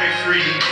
Project 3.